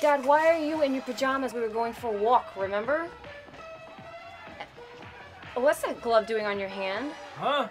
Dad, why are you in your pajamas? We were going for a walk, remember? What's that glove doing on your hand? Huh?